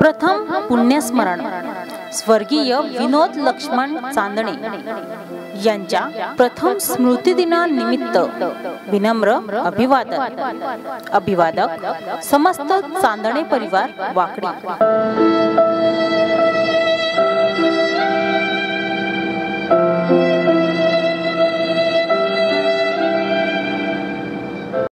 प्रथम पुण्यस्मरण. स्वर्गीय विनोद लक्ष्मण चांदणे यांच्या प्रथम स्मृतिदिनानिमित्त विनम्र अभिवादन. अभिवादक समस्त चांदणे परिवार वाकडी.